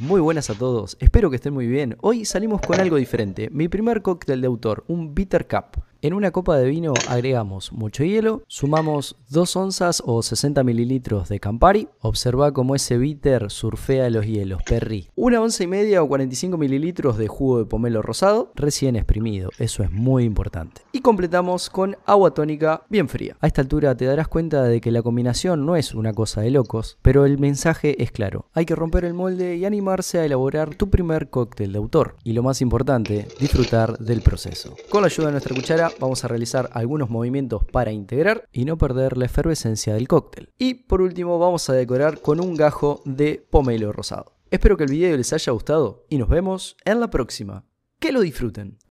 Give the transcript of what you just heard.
Muy buenas a todos, espero que estén muy bien. Hoy salimos con algo diferente. Mi primer cóctel de autor, un Bitter Cup. En una copa de vino agregamos mucho hielo, sumamos 2 onzas o 60 mililitros de Campari. Observa cómo ese bitter surfea los hielos, perri. Una onza y media o 45 mililitros de jugo de pomelo rosado, recién exprimido, eso es muy importante. Y completamos con agua tónica bien fría. A esta altura te darás cuenta de que la combinación no es una cosa de locos, pero el mensaje es claro. Hay que romper el molde y animarse a elaborar tu primer cóctel de autor. Y lo más importante, disfrutar del proceso. Con la ayuda de nuestra cuchara vamos a realizar algunos movimientos para integrar y no perder la efervescencia del cóctel. Y por último vamos a decorar con un gajo de pomelo rosado. Espero que el video les haya gustado y nos vemos en la próxima. Que lo disfruten.